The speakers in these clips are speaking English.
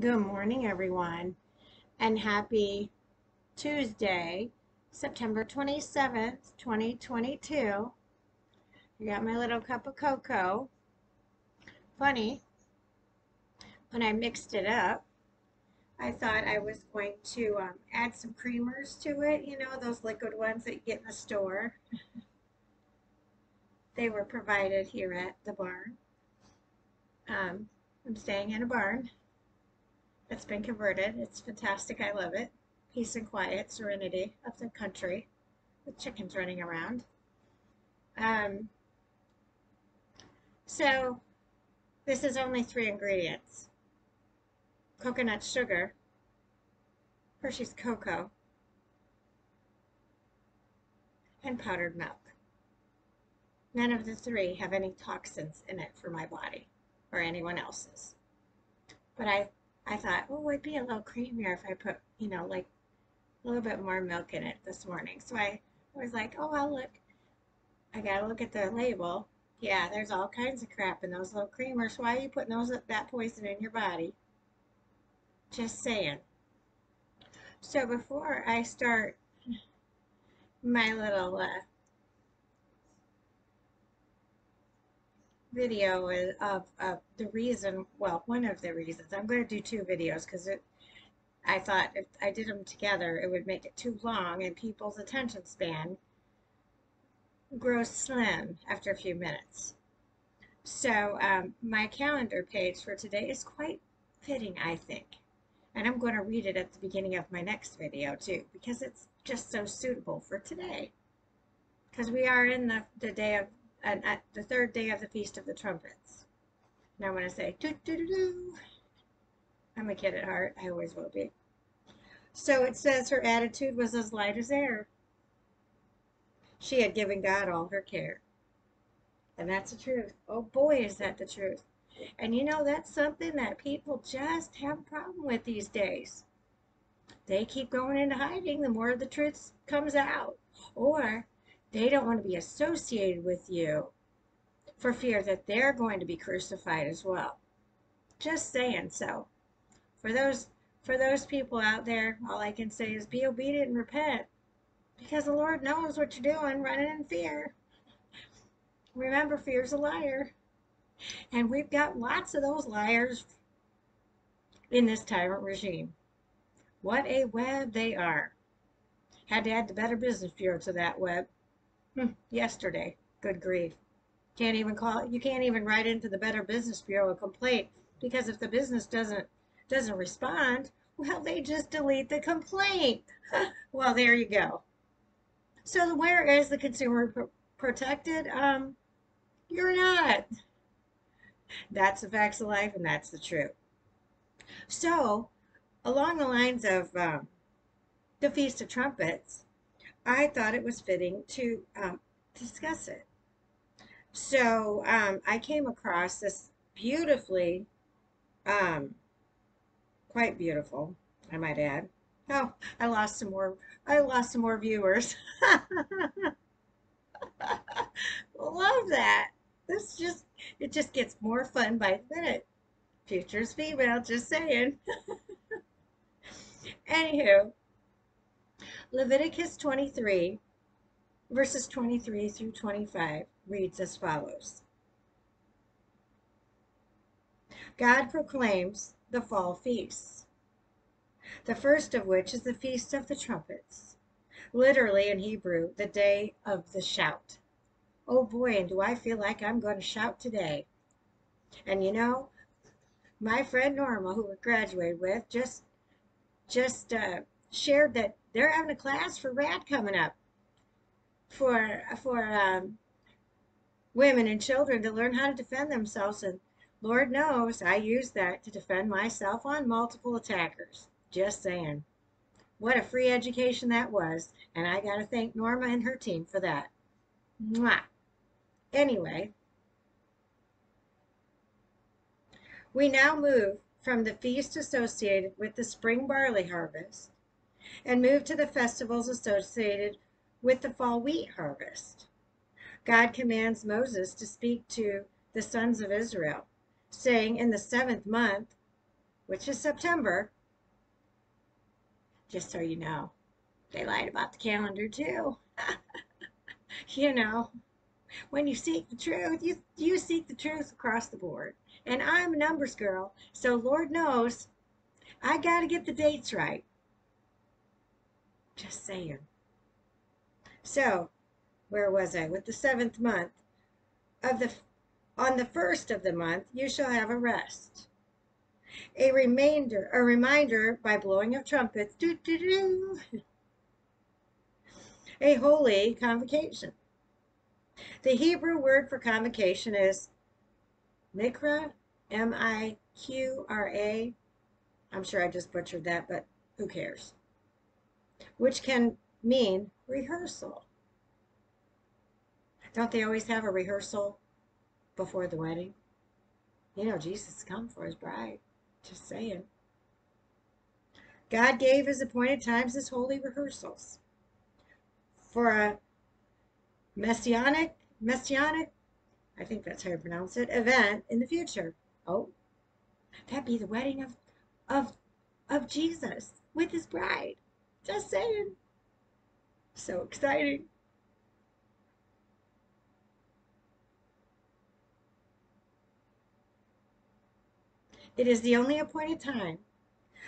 Good morning, everyone, and happy Tuesday, September 27th, 2022. I got my little cup of cocoa. Funny, when I mixed it up, I thought I was going to um, add some creamers to it, you know, those liquid ones that you get in the store. They were provided here at the barn. Um, I'm staying in a barn it's been converted. It's fantastic. I love it. Peace and quiet, serenity of the country with chickens running around. Um, so this is only three ingredients. Coconut sugar, Hershey's cocoa, and powdered milk. None of the three have any toxins in it for my body or anyone else's. But I I thought, oh, it'd be a little creamier if I put, you know, like a little bit more milk in it this morning. So I was like, oh, I'll look. I gotta look at the label. Yeah, there's all kinds of crap in those little creamers. Why are you putting those that poison in your body? Just saying. So before I start my little uh, video of, of the reason, well, one of the reasons. I'm going to do two videos because it. I thought if I did them together, it would make it too long and people's attention span grows slim after a few minutes. So um, my calendar page for today is quite fitting, I think. And I'm going to read it at the beginning of my next video too, because it's just so suitable for today. Because we are in the, the day of and at the third day of the Feast of the Trumpets. Now I'm going to say, doo doo doo. I'm a kid at heart. I always will be. So it says her attitude was as light as air. She had given God all her care. And that's the truth. Oh boy, is that the truth. And you know, that's something that people just have a problem with these days. They keep going into hiding the more the truth comes out. Or they don't want to be associated with you for fear that they're going to be crucified as well. Just saying so. For those for those people out there, all I can say is be obedient and repent. Because the Lord knows what you're doing, running in fear. Remember, fear's a liar. And we've got lots of those liars in this tyrant regime. What a web they are. Had to add the Better Business Bureau to that web. Hmm, yesterday. Good grief. Can't even call you can't even write into the Better Business Bureau a complaint because if the business doesn't doesn't respond, well they just delete the complaint. well, there you go. So where is the consumer pr protected? Um, you're not. That's the facts of life and that's the truth. So, along the lines of um, the Feast of Trumpets, I thought it was fitting to um, discuss it. So um, I came across this beautifully, um, quite beautiful, I might add. Oh, I lost some more. I lost some more viewers. Love that. This just it just gets more fun by the minute. Future's female, just saying. Anywho, Leviticus 23, verses 23 through 25 reads as follows God proclaims the fall feasts, the first of which is the Feast of the Trumpets, literally in Hebrew, the day of the shout. Oh boy, and do I feel like I'm going to shout today. And you know, my friend Norma, who we graduated with, just just uh, shared that they're having a class for RAD coming up for for um, women and children to learn how to defend themselves. And Lord knows I use that to defend myself on multiple attackers. Just saying. What a free education that was. And I got to thank Norma and her team for that. Mwah. Anyway, we now move from the feast associated with the spring barley harvest and moved to the festivals associated with the fall wheat harvest. God commands Moses to speak to the sons of Israel, saying, In the seventh month, which is September. Just so you know, they lied about the calendar too. you know, when you seek the truth, you, you seek the truth across the board. And I'm a numbers girl, so Lord knows I got to get the dates right. Just saying. So, where was I? With the seventh month of the on the first of the month you shall have a rest. A reminder, a reminder by blowing of trumpets. Doo, doo, doo. A holy convocation. The Hebrew word for convocation is mikra, M I Q R A. I'm sure I just butchered that, but who cares? Which can mean rehearsal. Don't they always have a rehearsal before the wedding? You know, Jesus come for his bride. Just saying. God gave his appointed times as holy rehearsals for a messianic, messianic, I think that's how you pronounce it, event in the future. Oh, that'd be the wedding of, of, of Jesus with his bride. Just saying. So exciting. It is the only appointed time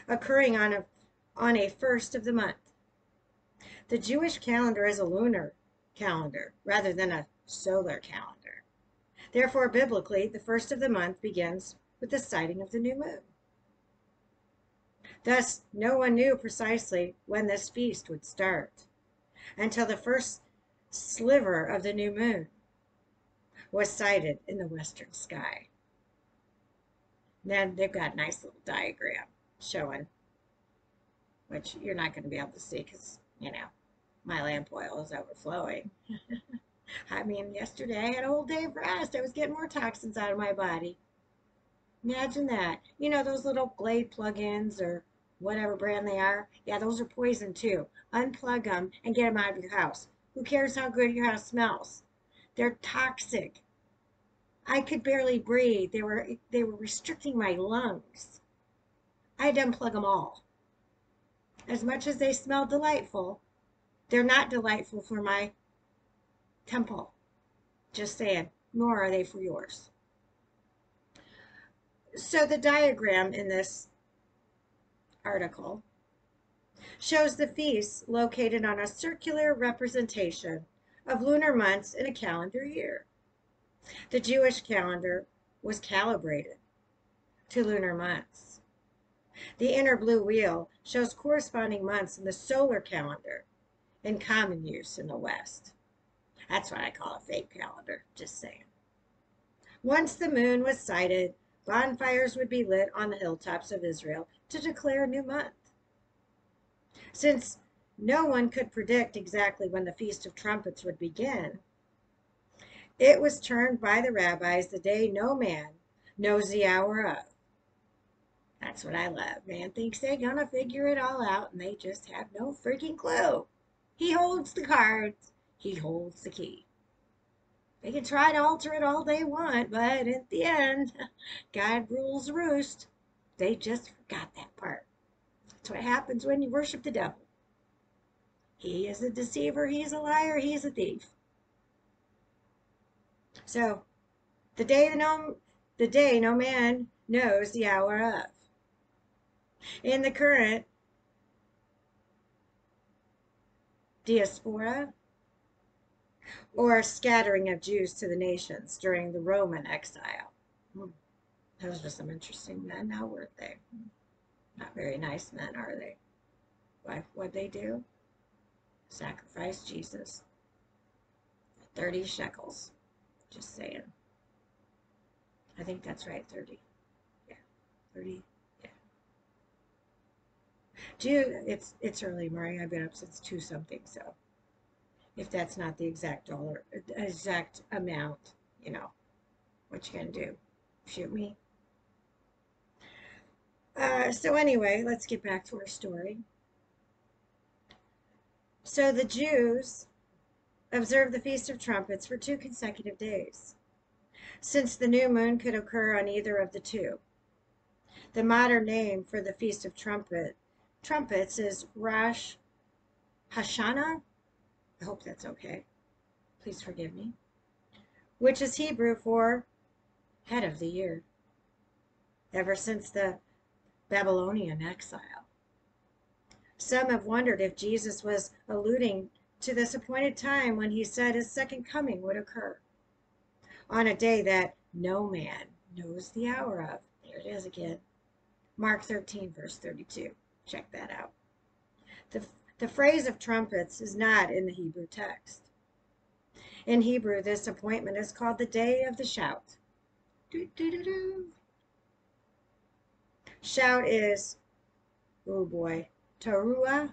occurring on a, on a first of the month. The Jewish calendar is a lunar calendar rather than a solar calendar. Therefore, biblically, the first of the month begins with the sighting of the new moon. Thus, no one knew precisely when this feast would start until the first sliver of the new moon was sighted in the western sky. Then they've got a nice little diagram showing, which you're not going to be able to see because, you know, my lamp oil is overflowing. I mean, yesterday I had a whole day of rest. I was getting more toxins out of my body. Imagine that. You know, those little Glade plug-ins or whatever brand they are. Yeah, those are poison too. Unplug them and get them out of your house. Who cares how good your house smells? They're toxic. I could barely breathe. They were they were restricting my lungs. I had to unplug them all. As much as they smell delightful, they're not delightful for my temple. Just saying, nor are they for yours. So the diagram in this article shows the feasts located on a circular representation of lunar months in a calendar year. The Jewish calendar was calibrated to lunar months. The inner blue wheel shows corresponding months in the solar calendar in common use in the West. That's what I call a fake calendar, just saying. Once the moon was sighted, bonfires would be lit on the hilltops of Israel to declare a new month. Since no one could predict exactly when the Feast of Trumpets would begin, it was termed by the rabbis the day no man knows the hour of. That's what I love. Man thinks they're going to figure it all out, and they just have no freaking clue. He holds the cards, he holds the key. They can try to alter it all they want, but at the end, God rules roost. They just forgot that part. That's what happens when you worship the devil. He is a deceiver, he's a liar, he's a thief. So, the day no, the day no man knows the hour of. In the current diaspora or scattering of Jews to the nations during the Roman exile. Hmm. Those were some interesting men, now weren't they? Not very nice men, are they? Why, what'd they do? Sacrifice Jesus. 30 shekels. Just saying. I think that's right, 30. Yeah, 30. Yeah. June, it's, it's early morning. I've been up since 2 something, so if that's not the exact dollar, exact amount, you know, what you gonna do? Shoot me? Uh, so anyway, let's get back to our story. So the Jews observed the Feast of Trumpets for two consecutive days, since the new moon could occur on either of the two. The modern name for the Feast of Trumpet trumpets is Rosh Hashanah. I hope that's okay. Please forgive me. Which is Hebrew for head of the year. Ever since the Babylonian exile. Some have wondered if Jesus was alluding to this appointed time when he said his second coming would occur on a day that no man knows the hour of. There it is again. Mark 13, verse 32. Check that out. The, the phrase of trumpets is not in the Hebrew text. In Hebrew, this appointment is called the day of the shout. Shout is, oh boy, teruah.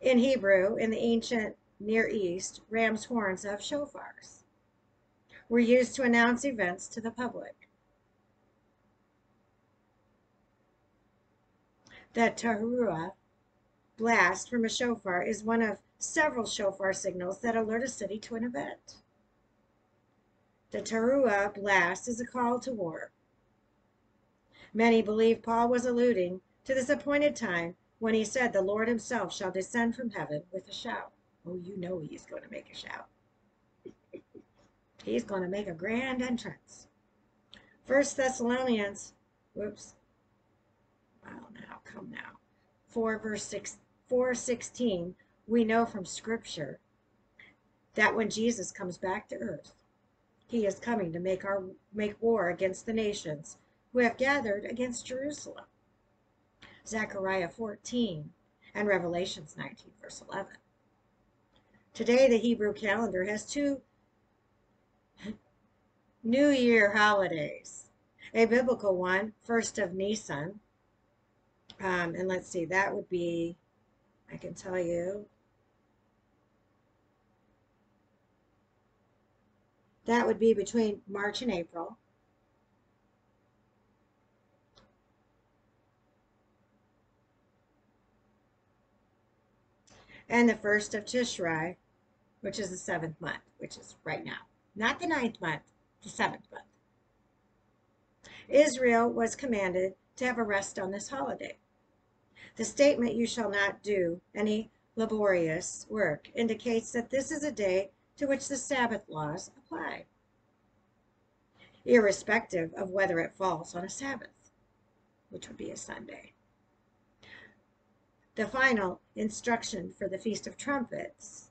In Hebrew, in the ancient Near East, ram's horns of shofars were used to announce events to the public. The teruah blast from a shofar is one of several shofar signals that alert a city to an event. The teruah blast is a call to war. Many believe Paul was alluding to this appointed time when he said, The Lord himself shall descend from heaven with a shout. Oh, you know he's going to make a shout. he's going to make a grand entrance. First Thessalonians, whoops. Well, now, come now. 4 verse 6, 416, we know from scripture that when Jesus comes back to earth, he is coming to make our make war against the nations who have gathered against Jerusalem. Zechariah 14 and Revelations 19, verse 11. Today, the Hebrew calendar has two New Year holidays. A biblical one, first of Nisan. Um, and let's see, that would be, I can tell you, that would be between March and April. And the first of Tishrei, which is the seventh month, which is right now. Not the ninth month, the seventh month. Israel was commanded to have a rest on this holiday. The statement, you shall not do any laborious work, indicates that this is a day to which the Sabbath laws apply, irrespective of whether it falls on a Sabbath, which would be a Sunday. The final instruction for the Feast of Trumpets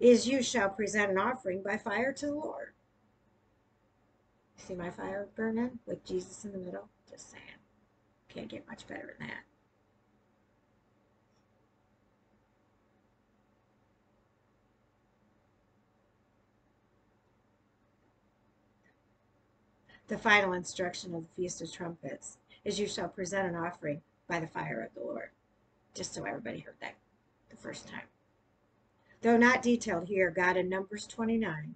is you shall present an offering by fire to the Lord. See my fire burning with Jesus in the middle? Just saying. Can't get much better than that. The final instruction of the Feast of Trumpets is you shall present an offering by the fire of the Lord just so everybody heard that the first time. Though not detailed here, God in Numbers 29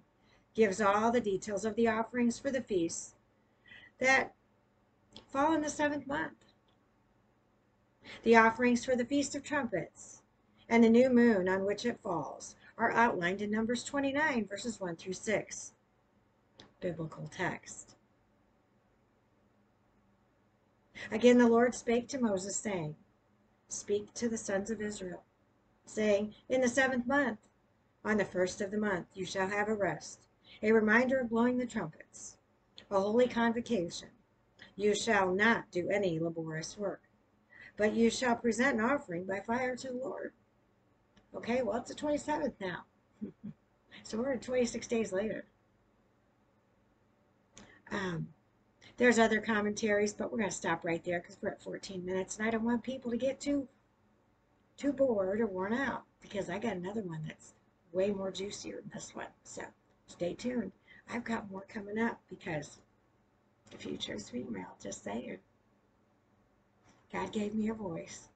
gives all the details of the offerings for the feasts that fall in the seventh month. The offerings for the Feast of Trumpets and the new moon on which it falls are outlined in Numbers 29, verses 1 through 6. Biblical text. Again, the Lord spake to Moses, saying, speak to the sons of Israel, saying, In the seventh month, on the first of the month, you shall have a rest, a reminder of blowing the trumpets, a holy convocation. You shall not do any laborious work, but you shall present an offering by fire to the Lord. Okay, well, it's the 27th now. so we're 26 days later. Um, there's other commentaries, but we're going to stop right there because we're at 14 minutes, and I don't want people to get too too bored or worn out because I got another one that's way more juicier than this one. So stay tuned. I've got more coming up because the future is female, just saying. God gave me a voice.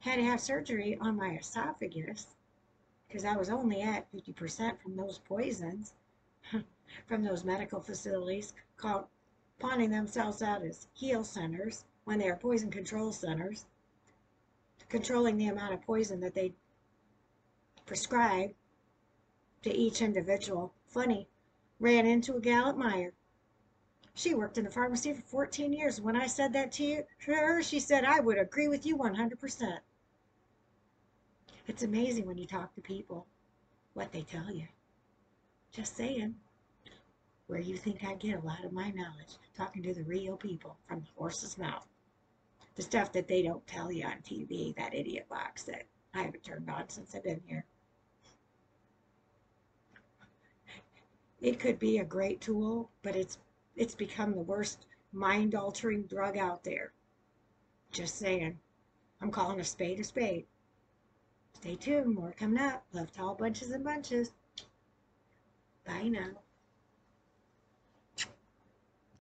Had to have surgery on my esophagus because I was only at 50% from those poisons from those medical facilities called pawning themselves out as heal centers when they are poison control centers, controlling the amount of poison that they prescribe to each individual. Funny, ran into a gal at Meijer She worked in a pharmacy for 14 years. When I said that to her, she said, I would agree with you 100%. It's amazing when you talk to people what they tell you. Just saying. Where you think I get a lot of my knowledge, talking to the real people from the horse's mouth. The stuff that they don't tell you on TV, that idiot box that I haven't turned on since I've been here. It could be a great tool, but it's it's become the worst mind altering drug out there. Just saying. I'm calling a spade a spade. Stay tuned, more coming up. Love tall bunches and bunches. Bye now.